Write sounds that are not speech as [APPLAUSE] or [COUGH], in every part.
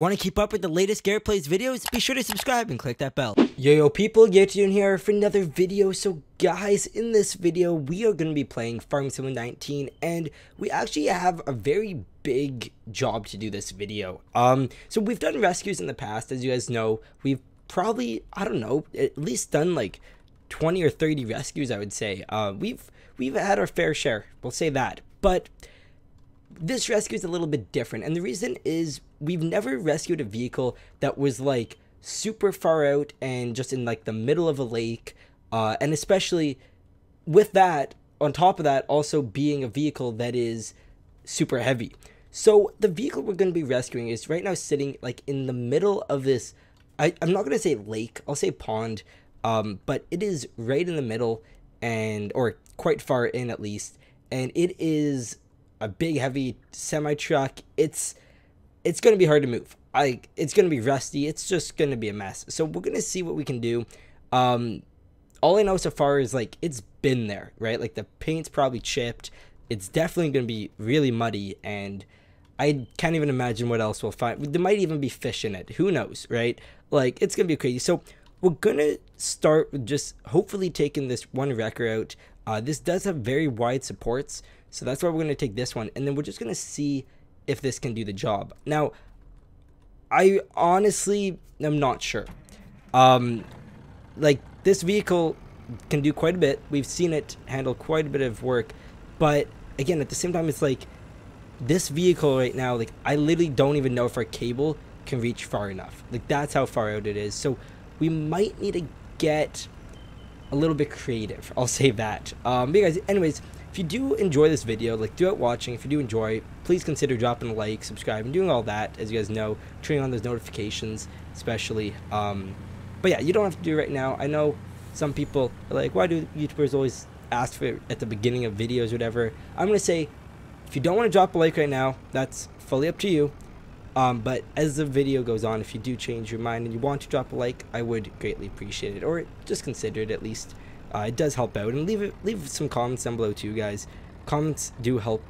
Want to keep up with the latest Garrett Plays videos? Be sure to subscribe and click that bell. Yo yo people, Garrett here for another video. So guys, in this video, we are going to be playing Farm Sim 19 and we actually have a very big job to do this video. Um, So we've done rescues in the past, as you guys know. We've probably, I don't know, at least done like 20 or 30 rescues, I would say. Uh, we've, we've had our fair share, we'll say that. But this rescue is a little bit different. And the reason is we've never rescued a vehicle that was like super far out and just in like the middle of a lake. Uh, and especially with that, on top of that, also being a vehicle that is super heavy. So the vehicle we're going to be rescuing is right now sitting like in the middle of this. I, I'm not going to say lake, I'll say pond. Um, but it is right in the middle and, or quite far in at least. And it is a big heavy semi truck, it's it's gonna be hard to move. I it's gonna be rusty. It's just gonna be a mess. So we're gonna see what we can do. Um, all I know so far is like it's been there, right? Like the paint's probably chipped. It's definitely gonna be really muddy, and I can't even imagine what else we'll find. There might even be fish in it. Who knows, right? Like it's gonna be crazy. So we're gonna start with just hopefully taking this one wrecker out. Uh, this does have very wide supports, so that's why we're going to take this one. And then we're just going to see if this can do the job. Now, I honestly am not sure. Um, like, this vehicle can do quite a bit. We've seen it handle quite a bit of work. But, again, at the same time, it's like, this vehicle right now, like, I literally don't even know if our cable can reach far enough. Like, that's how far out it is. So, we might need to get a little bit creative. I'll [LAUGHS] say that. Um, but anyways, if you do enjoy this video, like throughout watching, if you do enjoy, please consider dropping a like, subscribe, and doing all that. As you guys know, turning on those notifications, especially. Um, but yeah, you don't have to do it right now. I know some people are like, why do YouTubers always ask for it at the beginning of videos or whatever? I'm gonna say, if you don't want to drop a like right now, that's fully up to you. Um, but as the video goes on, if you do change your mind and you want to drop a like, I would greatly appreciate it, or just consider it at least. Uh, it does help out, and leave it, leave some comments down below too, guys. Comments do help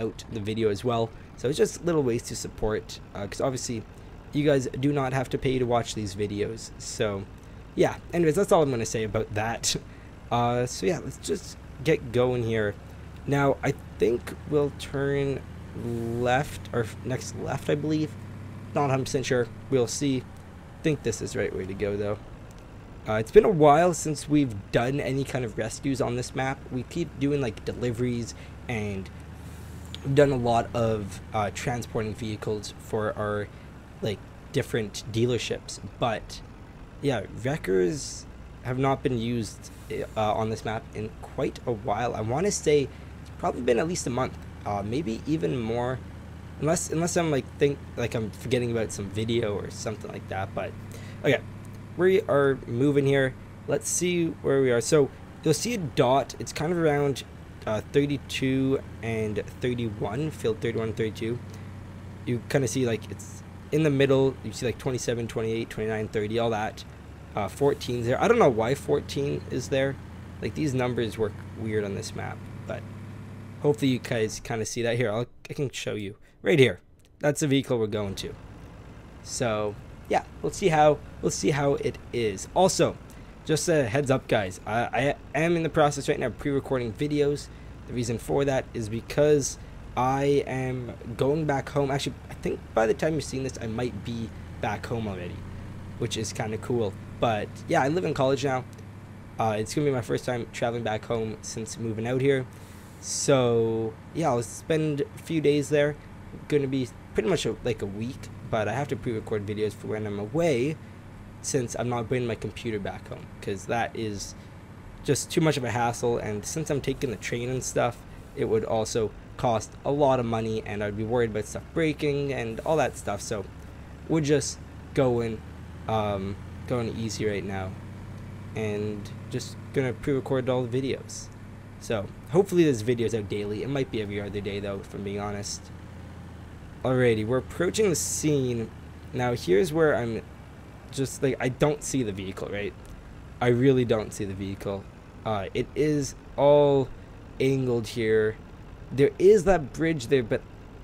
out the video as well. So it's just little ways to support, because uh, obviously you guys do not have to pay to watch these videos. So yeah, anyways, that's all I'm gonna say about that. [LAUGHS] Uh, so yeah, let's just get going here. Now I think we'll turn left or next left, I believe. Not 100% sure. We'll see. think this is the right way to go though. Uh, it's been a while since we've done any kind of rescues on this map. We keep doing like deliveries and we've done a lot of uh, transporting vehicles for our like different dealerships. But yeah, wreckers have not been used uh, on this map in quite a while. I want to say it's probably been at least a month, uh, maybe even more, unless unless I'm like think like I'm forgetting about some video or something like that. But okay, we are moving here. Let's see where we are. So you'll see a dot. It's kind of around uh, 32 and 31, field 31 32. You kind of see like it's in the middle. You see like 27, 28, 29, 30, all that. Uh, 14 there. I don't know why 14 is there. Like these numbers work weird on this map, but hopefully you guys kind of see that here. I'll, I can show you right here. That's the vehicle we're going to. So yeah, we'll see how we'll see how it is. Also, just a heads up, guys. I, I am in the process right now pre-recording videos. The reason for that is because I am going back home. Actually, I think by the time you're seeing this, I might be back home already, which is kind of cool. But yeah, I live in college now. Uh, it's gonna be my first time traveling back home since moving out here. So yeah, I'll spend a few days there. Gonna be pretty much a, like a week but I have to pre-record videos for when I'm away since I'm not bringing my computer back home because that is just too much of a hassle and since I'm taking the train and stuff it would also cost a lot of money and I'd be worried about stuff breaking and all that stuff so we're just going um, going easy right now and just gonna pre-record all the videos. So hopefully this video's out daily. It might be every other day though if I'm being honest Alrighty, we're approaching the scene. Now here's where I'm just like, I don't see the vehicle, right? I really don't see the vehicle. Uh, it is all angled here. There is that bridge there, but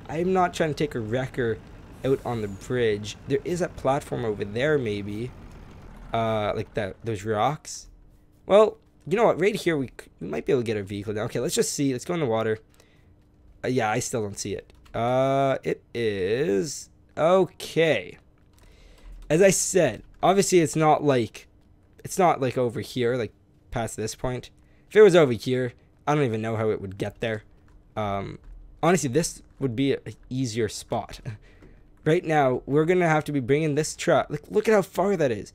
I'm not trying to take a wrecker out on the bridge. There is a platform over there, maybe. Uh, like that, those rocks. Well, you know what? Right here, we, we might be able to get our vehicle down. Okay, let's just see. Let's go in the water. Uh, yeah, I still don't see it. Uh, it is... Okay. As I said, obviously it's not like... It's not like over here, like past this point. If it was over here, I don't even know how it would get there. Um, honestly, this would be an easier spot. [LAUGHS] right now, we're to have to be bringing this truck. Like, look at how far that is.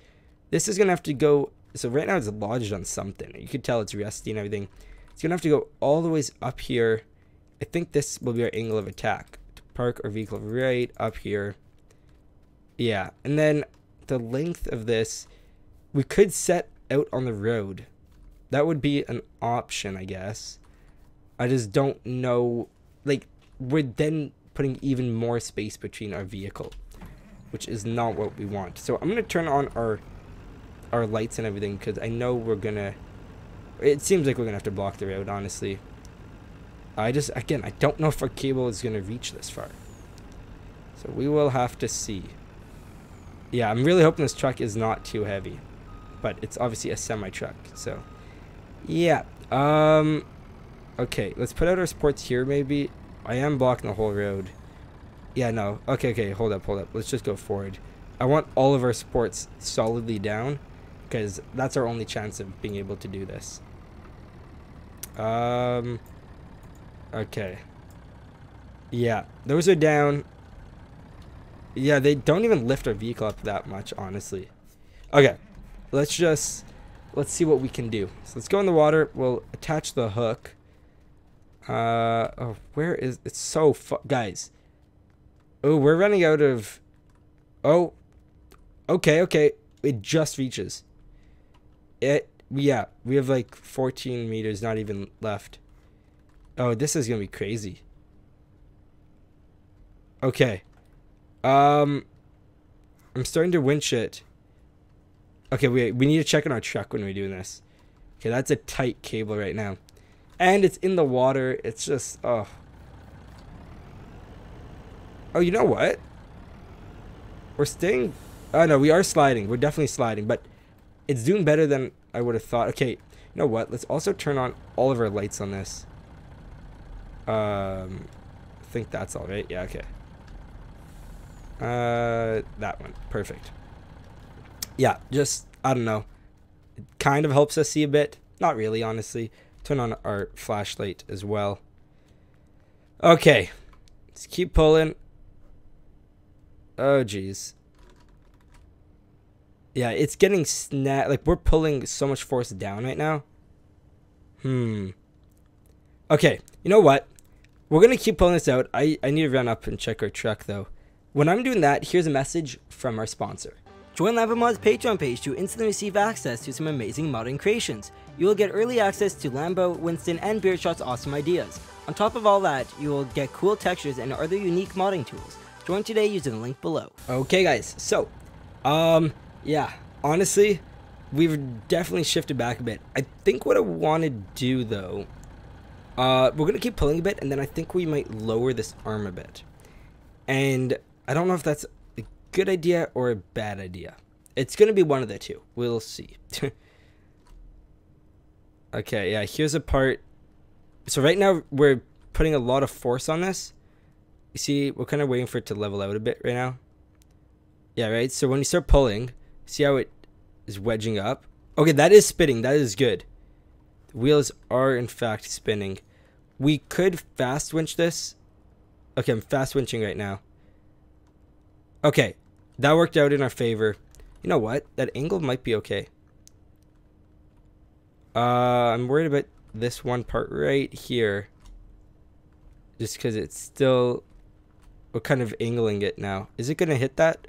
This is to have to go... So right now it's lodged on something. You could tell it's rusty and everything. It's to have to go all the ways up here. I think this will be our angle of attack. To park our vehicle right up here. Yeah, and then the length of this, we could set out on the road. That would be an option, I guess. I just don't know. Like, we're then putting even more space between our vehicle, which is not what we want. So I'm gonna turn on our our lights and everything because I know we're gonna. It seems like we're gonna have to block the road, honestly. I just again I don't know if our cable is gonna reach this far. So we will have to see. Yeah, I'm really hoping this truck is not too heavy, but it's obviously a semi truck. So yeah. Um. Okay, let's put out our sports here. Maybe I am blocking the whole road. Yeah, no. Okay, okay. Hold up, hold up. Let's just go forward. I want all of our sports solidly down because that's our only chance of being able to do this. Um. Okay. Yeah, those are down. Yeah, they don't even lift our vehicle up that much, honestly. Okay, let's just let's see what we can do. So let's go in the water. We'll attach the hook. Uh, oh, where is it's so guys? Oh, we're running out of. Oh, okay, okay. It just reaches. It yeah, we have like 14 meters, not even left. Oh, this is gonna be crazy. Okay. Um, I'm starting to winch it. Okay, we we need to check on our truck when we're doing this. Okay, that's a tight cable right now. And it's in the water. It's just, oh. Oh, you know what? We're staying... Oh, no, we are sliding. We're definitely sliding, but it's doing better than I would have thought. Okay, you know what? Let's also turn on all of our lights on this. Um, I think that's all right. Yeah, okay. Uh, that one. Perfect. Yeah, just, I don't know. It kind of helps us see a bit. Not really, honestly. Turn on our flashlight as well. Okay. Let's keep pulling. Oh, jeez. Yeah, it's getting snap. Like, we're pulling so much force down right now. Hmm. Okay, you know what? We're to keep pulling this out. I, I need to run up and check our truck, though. When I'm doing that, here's a message from our sponsor. Join LamboMod's Patreon page to instantly receive access to some amazing modding creations. You will get early access to Lambo, Winston, and Beardshot's awesome ideas. On top of all that, you will get cool textures and other unique modding tools. Join today using the link below. Okay guys, so, um, yeah, honestly, we've definitely shifted back a bit. I think what I want to do though, uh, we're going to keep pulling a bit, and then I think we might lower this arm a bit. And I don't know if that's a good idea or a bad idea. It's going to be one of the two. We'll see. [LAUGHS] okay, yeah, here's a part. So right now, we're putting a lot of force on this. You see, we're kind of waiting for it to level out a bit right now. Yeah, right? So when you start pulling, see how it is wedging up? Okay, that is spitting. That is good. Wheels are, in fact, spinning. We could fast winch this. Okay, I'm fast winching right now. Okay, that worked out in our favor. You know what? That angle might be okay. Uh, I'm worried about this one part right here. Just because it's still... We're kind of angling it now. Is it going to hit that?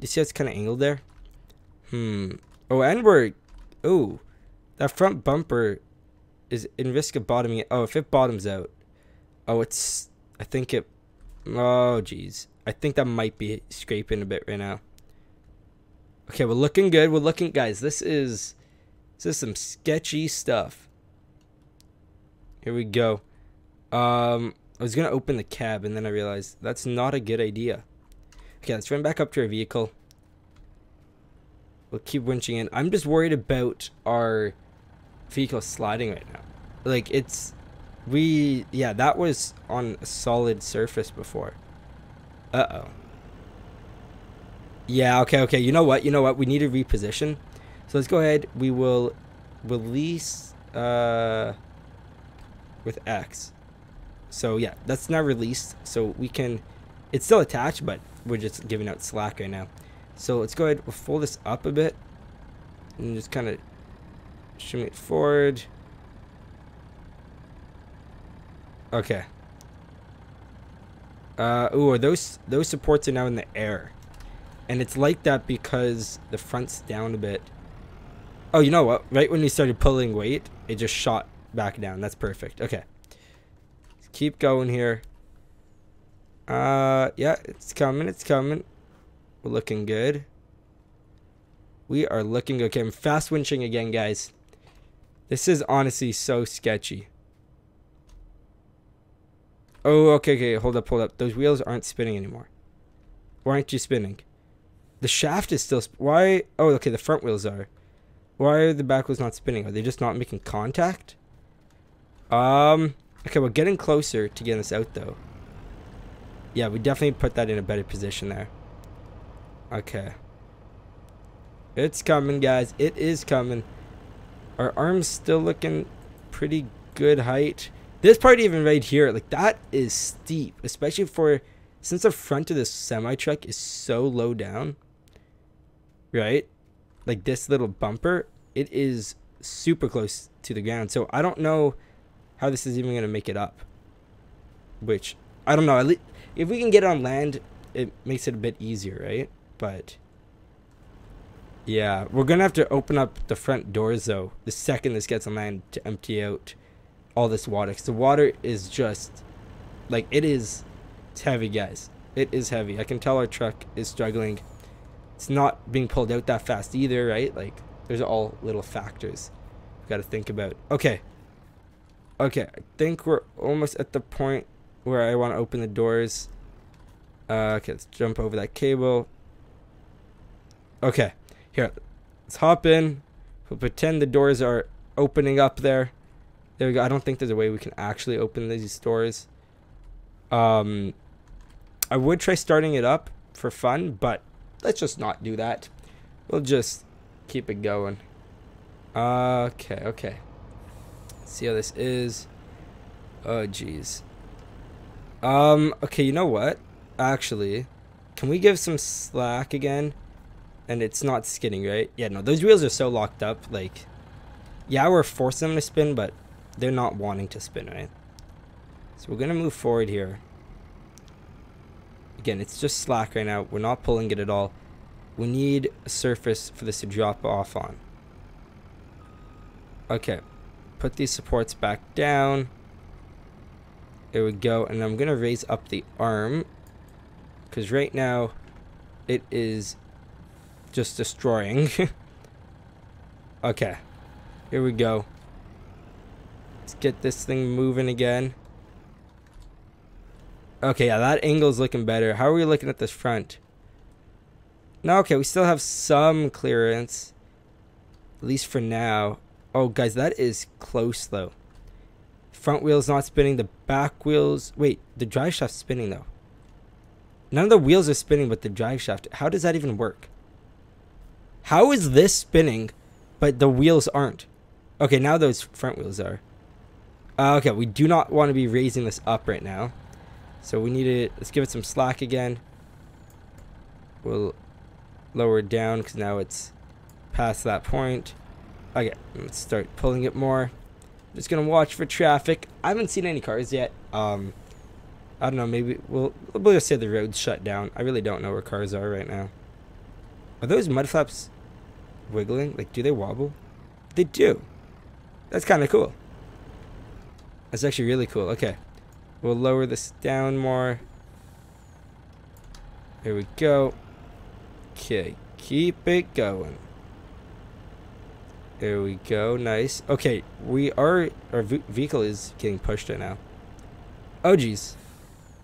You see how it's kind of angled there? Hmm. Oh, and we're... Oh. That front bumper is in risk of bottoming Oh, if it bottoms out. Oh, it's... I think it... Oh, jeez. I think that might be scraping a bit right now. Okay, we're looking good. We're looking... Guys, this is... This is some sketchy stuff. Here we go. Um, I was going to open the cab, and then I realized that's not a good idea. Okay, let's run back up to our vehicle. We'll keep winching in. I'm just worried about our vehicle sliding right now. Like, it's... We... Yeah, that was on a solid surface before. Uh-oh. Yeah, okay, okay. You know what? You know what? We need to reposition. So let's go ahead. We will release uh, with X. So yeah, that's now released. So we can, it's still attached, but we're just giving out slack right now. So let's go ahead, we'll fold this up a bit and just kind of shimmy it forward. Okay. Uh, ooh, those those supports are now in the air. And it's like that because the front's down a bit. Oh, you know what? Right when we started pulling weight, it just shot back down. That's perfect. Okay. Let's keep going here. Uh, yeah, it's coming. It's coming. We're looking good. We are looking okay. I'm fast winching again, guys. This is honestly so sketchy. Oh, okay, okay. Hold up, hold up. Those wheels aren't spinning anymore. Why aren't you spinning? The shaft is still... Why? Oh, okay, the front wheels are. Why are the back wheels not spinning? Are they just not making contact? Um... Okay, we're getting closer to getting this out, though. Yeah, we definitely put that in a better position there. Okay. It's coming, guys. It is coming. Our arm's still looking pretty good height. This part even right here, like that is steep, especially for since the front of this semi truck is so low down. Right? Like this little bumper, it is super close to the ground. So I don't know how this is even going to make it up. Which I don't know. At least if we can get it on land, it makes it a bit easier, right? But yeah, we're gonna have to open up the front doors though the second this gets on land to empty out all this water. Cause the water is just like it is. It's heavy, guys. It is heavy. I can tell our truck is struggling. It's not being pulled out that fast either, right? Like there's all little factors we got to think about. Okay. Okay, I think we're almost at the point where I want to open the doors. Uh, okay, let's jump over that cable. Okay, here, let's hop in. We'll pretend the doors are opening up there. There we go. I don't think there's a way we can actually open these doors. Um, I would try starting it up for fun, but let's just not do that. We'll just keep it going. Okay, okay. Let's see how this is. Oh, jeez. Um, okay, you know what? Actually, can we give some slack again? And it's not skidding, right? Yeah, no, those wheels are so locked up. Like, yeah, we're forcing them to spin, but they're not wanting to spin, right? So we're going to move forward here. Again, it's just slack right now. We're not pulling it at all. We need a surface for this to drop off on. Okay. Put these supports back down. There we go. And I'm going to raise up the arm. Because right now, it is just destroying. [LAUGHS] okay. Here we go. Let's get this thing moving again. Okay, yeah, that angle's looking better. How are we looking at this front? No, okay, we still have some clearance. At least for now. Oh, guys, that is close, though. Front wheel's not spinning. The back wheels... Wait, the drive shaft's spinning, though. None of the wheels are spinning but the drive shaft. How does that even work? How is this spinning, but the wheels aren't? Okay, now those front wheels are. Uh, okay, we do not want to be raising this up right now. So we need to, let's give it some slack again. We'll lower it down because now it's past that point. Okay, let's start pulling it more. Just gonna watch for traffic. I haven't seen any cars yet. Um, I don't know. Maybe we'll we'll just say the road's shut down. I really don't know where cars are right now. Are those mud flaps wiggling? Like, do they wobble? They do. That's kind of cool. That's actually really cool. Okay. We'll lower this down more. Here we go. Okay, keep it going. There we go. Nice. Okay, we are our vehicle is getting pushed right now. Oh geez.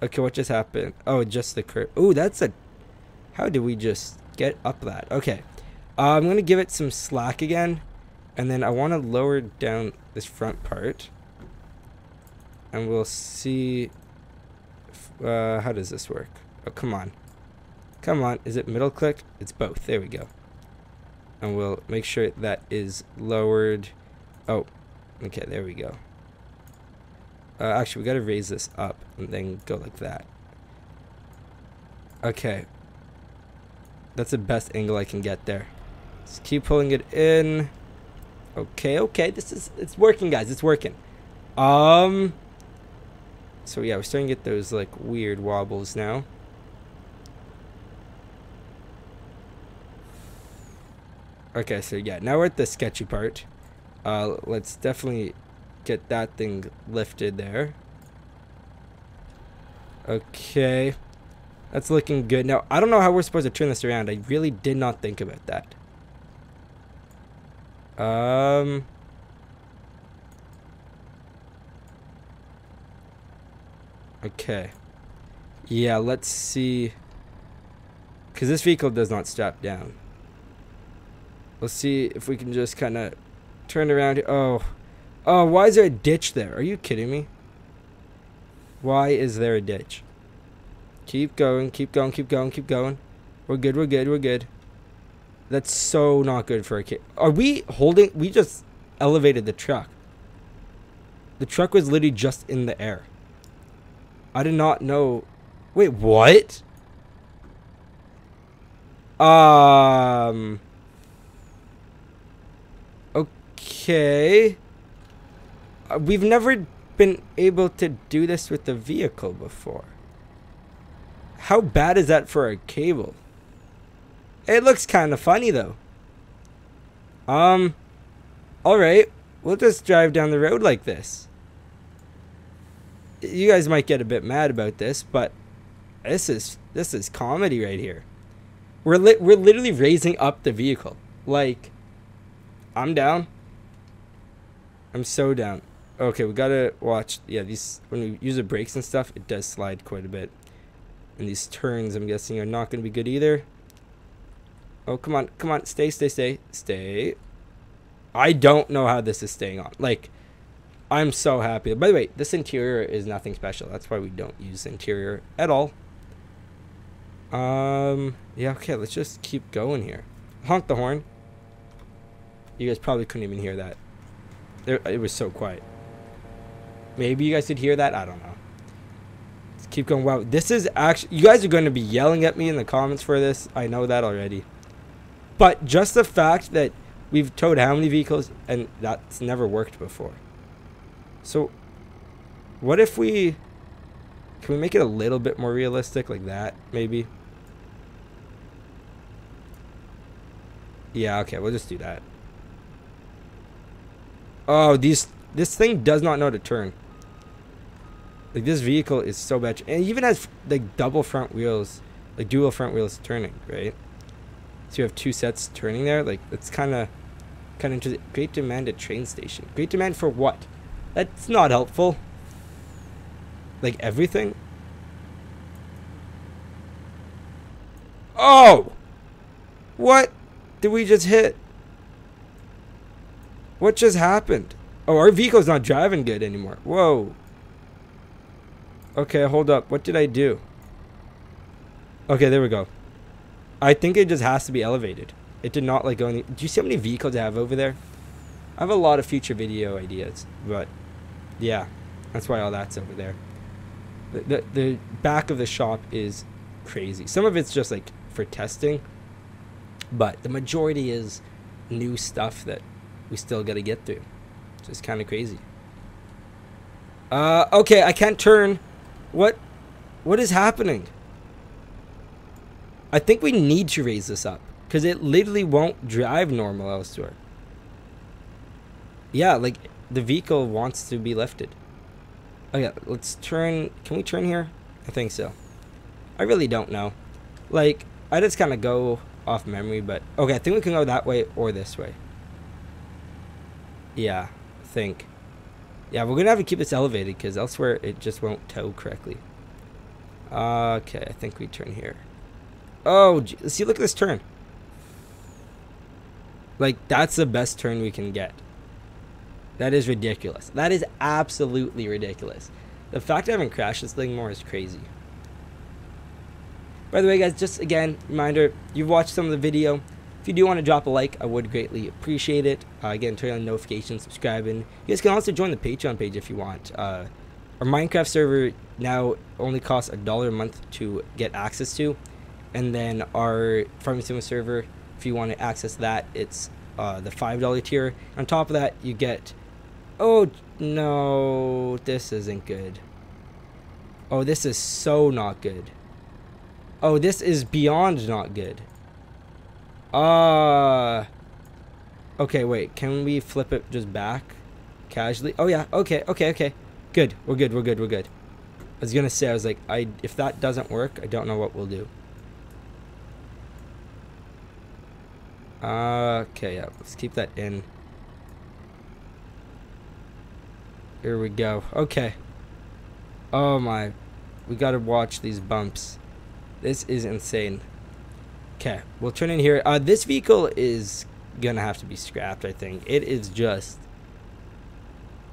Okay, what just happened? Oh, just the curve. Oh, that's a How did we just get up that? Okay. Uh, I'm going to give it some slack again. And then I want to lower down this front part. And we'll see... If, uh, how does this work? Oh, come on. Come on. Is it middle click? It's both. There we go. And we'll make sure that is lowered. Oh, okay. There we go. Uh, actually, we got to raise this up and then go like that. Okay. That's the best angle I can get there. Just keep pulling it in. Okay, okay. This is it's working, guys. It's working. Um So yeah, we're starting to get those like weird wobbles now. Okay, so yeah, now we're at the sketchy part. Uh let's definitely get that thing lifted there. Okay. That's looking good. Now, I don't know how we're supposed to turn this around. I really did not think about that. Um... Okay. Yeah, let's see. Because this vehicle does not strap down. Let's see if we can just kind of turn around. Oh. Oh, why is there a ditch there? Are you kidding me? Why is there a ditch? Keep going, keep going, keep going, keep going. We're good, we're good, we're good. That's so not good for a kid. Are we holding? We just elevated the truck. The truck was literally just in the air. I did not know. Wait, what? Um. Okay. Uh, we've never been able to do this with the vehicle before. How bad is that for a cable? It looks kind of funny though. Um, alright. We'll just drive down the road like this. You guys might get a bit mad about this, but this is this is comedy right here. We're li we're literally raising up the vehicle. Like, I'm down. I'm so down. Okay, we gotta watch. Yeah, these when we use the brakes and stuff, it does slide quite a bit. And these turns, I'm guessing, are not to be good either. Oh, come on. Come on. Stay, stay, stay. Stay. I don't know how this is staying on. Like, I'm so happy. By the way, this interior is nothing special. That's why we don't use interior at all. Um, yeah, okay. Let's just keep going here. Honk the horn. You guys probably couldn't even hear that. There, it was so quiet. Maybe you guys could hear that. I don't know keep going. Wow, this is actually, you guys are going to be yelling at me in the comments for this. I know that already. But just the fact that we've towed how many vehicles and that's never worked before. So, what if we, can we make it a little bit more realistic like that, maybe? Yeah, okay, we'll just do that. Oh, these, this thing does not know to turn. Like this vehicle is so bad, and even has like double front wheels, like dual front wheels turning, right? So you have two sets turning there. Like it's kind of, kind of interesting. Great demand at train station. Great demand for what? That's not helpful. Like everything. Oh, what did we just hit? What just happened? Oh, our vehicle's not driving good anymore. Whoa. Okay, hold up. What did I do? Okay, there we go. I think it just has to be elevated. It did not like go any... Do you see how many vehicles I have over there? I have a lot of future video ideas, but yeah, that's why all that's over there. The, the, the back of the shop is crazy. Some of it's just like for testing, but the majority is new stuff that we still got to get through. It's kind of crazy. Uh, okay, I can't turn what what is happening? I think we need to raise this up because it literally won't drive normal elsewhere. Yeah, like the vehicle wants to be lifted. Oh yeah, let's turn. Can we turn here? I think so. I really don't know. Like, I just kind of go off memory, but okay, I think we can go that way or this way. Yeah, I think. Yeah, we're gonna have to keep this elevated because elsewhere it just won't tow correctly. Okay, I think we turn here. Oh, see, look at this turn. Like, that's the best turn we can get. That is ridiculous. That is absolutely ridiculous. The fact I haven't crashed this thing more is crazy. By the way, guys, just again, reminder, you've watched some of the video. If you do want to drop a like, I would greatly appreciate it. Uh, again, turn on notifications, subscribing. You guys can also join the Patreon page if you want. Uh, our Minecraft server now only costs a dollar a month to get access to. And then our Sim server, if you want to access that, it's uh, the $5 tier. On top of that, you get Oh, no. This isn't good. Oh, this is so not good. Oh, this is beyond not good. Uh... Okay, wait. Can we flip it just back? Casually? Oh, yeah. Okay, okay, okay. Good. We're good, we're good, we're good. I was gonna say, I was like, I if that doesn't work, I don't know what we'll do. Okay, yeah. Let's keep that in. Here we go. Okay. Oh my. We gotta watch these bumps. This is insane. Okay, we'll turn in here. Uh, this vehicle is gonna have to be scrapped, I think. It is just...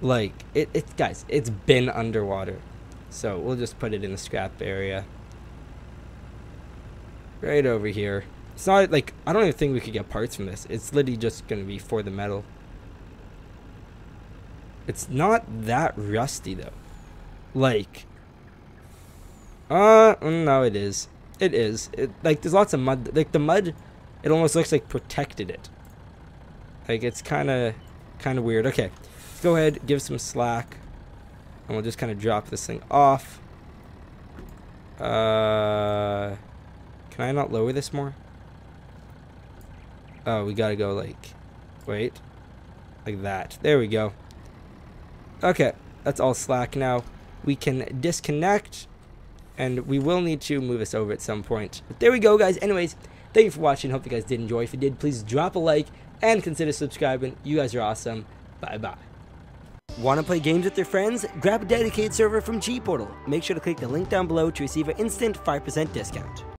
Like, it, it, guys, it's been underwater. So, we'll just put it in the scrap area. Right over here. It's not, like, I don't even think we could get parts from this. It's literally just gonna be for the metal. It's not that rusty though. Like, uh, no, it is. It is. It, like, there's lots of mud. Like the mud, it almost looks like protected it. Like it's kind of, kind of weird. Okay, let's go ahead, give some slack, and we'll just kind of drop this thing off. Uh, can I not lower this more? Oh, we gotta go like, wait, like that. There we go. Okay, that's all slack now. We can disconnect, and we will need to move this over at some point. But there we go, guys. Anyways, thank you for watching. Hope you guys did enjoy. If you did, please drop a like and consider subscribing. You guys are awesome. Bye-bye. Want to play games with your friends? Grab a dedicated server from G Portal. Make sure to click the link down below to receive an instant 5% discount.